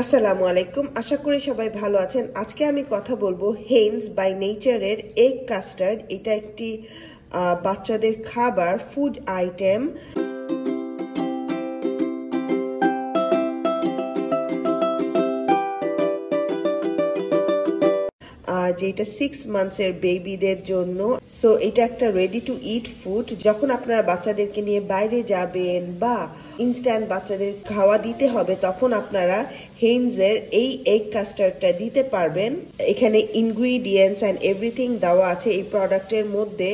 আসসালামু আলাইকুম, আশা করি সবাই ভালো আছেন। আজকে আমি কথা বলব হেন্স বাই নেচারের এগ কাস্টার্ড এটা একটি বাচ্চাদের খাবার ফুড আইটেম যেটা সিক্স মান্থসের বেবিদের জন্য। সো এটা একটা রেডি টু ইট ফুড যখন আপনারা বাচ্চাদেরকে নিয়ে বাইরে যাবেন বা ইনস্ট্যান্ট বাচ্চাদের খাওয়া দিতে হবে, তখন আপনারা হেইনজের এই এগ কাস্টার্ডটা দিতে পারবেন। এখানে ইনগ্রিডিয়েন্টস অ্যান্ড এভরিথিং দেওয়া আছে এই প্রোডাক্টের মধ্যে।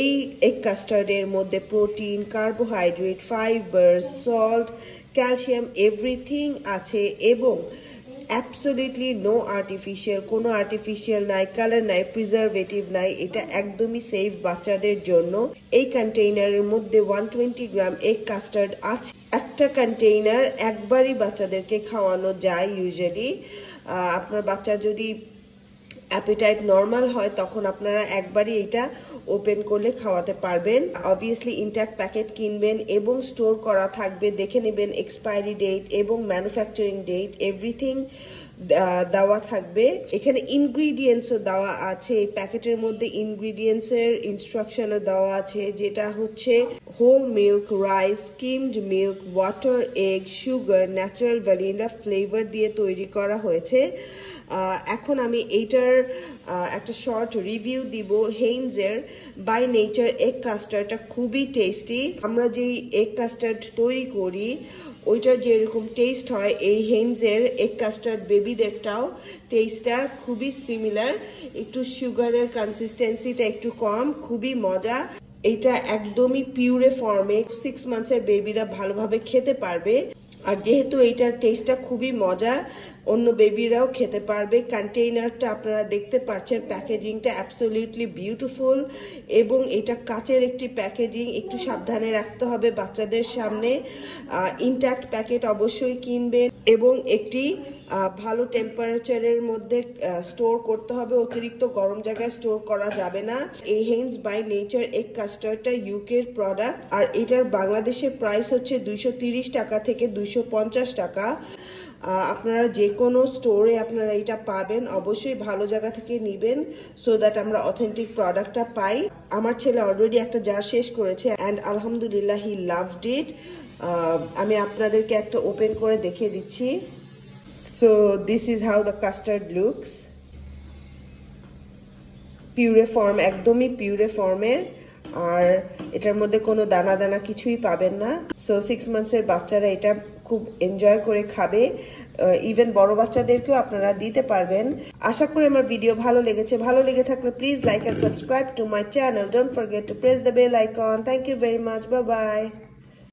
এই এগ কাস্টার্ডের মধ্যে protein carbohydrate fibre salt calcium everything আছে এবং অ্যাবসোলিটলি নো আর্টিফিশিয়াল কোনো আর্টিফিশিয়াল নাই কালার নাই প্রিজারভেটিভ নাই, এটা একদমই সেফ বাচ্চাদের জন্য। এই কন্টেইনারের মধ্যে one twenty gram egg custard আছে। একটা কন্টেইনার একবারই বাচ্চাদেরকে খাওয়ানো যায় ইউজুয়ালি আপনার বাচ্চা যদি অ্যাপিটাইট নর্মাল হয়, তখন আপনারা একবারই এটা ওপেন করলে খাওয়াতে পারবেন। অবভিয়াসলি ইন্ট্যাক্ট প্যাকেট কিনবেন এবং স্টোর করা থাকবে, দেখে নেবেন এক্সপায়ারি ডেট এবং ম্যানুফ্যাকচারিং ডেট এভরিথিং দেওয়া থাকবে। এখানে ইনগ্রিডিয়েন্টসও দেওয়া আছে। এই প্যাকেটের মধ্যে ইনগ্রিডিয়েন্টসের ইনস্ট্রাকশনও দেওয়া আছে, যেটা হচ্ছে whole milk rice skimmed milk water egg sugar natural vanilla flavour দিয়ে তৈরি করা হয়েছে। এখন আমি এইটার একটা শর্ট রিভিউ দিব। হেইনজের বাই নেচার এগ কাস্টার্ডটা খুবই টেস্টি আমরা যেই এগ কাস্টার্ড তৈরি করি ওইটার যেরকম টেস্ট হয়, এই হেনজের এক কাস্টার্ড বেবিদেরটাও টেস্টটা খুবই সিমিলার একটু সুগারের কনসিস্টেন্সিটা একটু কম, খুবই মজা। এটা একদমই পিউরে ফর্মে সিক্স মান্থসের বেবিরা ভালোভাবে খেতে পারবে। আর যেহেতু এইটার টেস্টটা খুবই মজা অন্য বেবিরাও খেতে পারবে। কন্টেইনারটা আপনারা দেখতে পাচ্ছেন, প্যাকেজিংটা অ্যাবসোলিউটলি বিউটিফুল এবং এটা কাচের একটি প্যাকেজিং, একটু সাবধানে রাখতে হবে বাচ্চাদের সামনে। ইনট্যাক্ট প্যাকেট অবশ্যই কিনবেন এবং একটি ভালো টেম্পারেচারের মধ্যে স্টোর করতে হবে। অতিরিক্ত গরম জায়গায় স্টোর করা যাবে না। এই হেন্স বাই নেচার এগ কাস্টার্ডটা ইউকের প্রোডাক্ট আর এটার বাংলাদেশের প্রাইস হচ্ছে দুইশো টাকা থেকে দুইশো পঞ্চাশ টাকা। আপনারা যে কোনো স্টোরে আপনারা এটা পাবেন। অবশ্যই ভালো জায়গা থেকে নেবেন সো দ্যাট আমরা অথেন্টিক প্রোডাক্টটা পাই। আমার ছেলে অলরেডি একটা জার শেষ করেছে অ্যান্ড আলহামদুলিল্লাহ হি লাভড ইট আমি আপনাদেরকে একটা ওপেন করে দেখিয়ে দিচ্ছি। So this is how the custard looks puree form একদমই পিউরে ফর্মের আর এটার মধ্যে কোনো দানা দানা কিছুই পাবেন না। সো সিক্স মান্থসের বাচ্চারা এটা খুব এনজয় করে খাবে। ইভেন বড় বাচ্চাদেরকেও আপনারা দিতে পারবেন। আশা করি আমার ভিডিও ভালো লেগেছে। ভালো লেগে থাকলে please like and subscribe to my channel don't forget to press the bell icon thank you very much বা বাই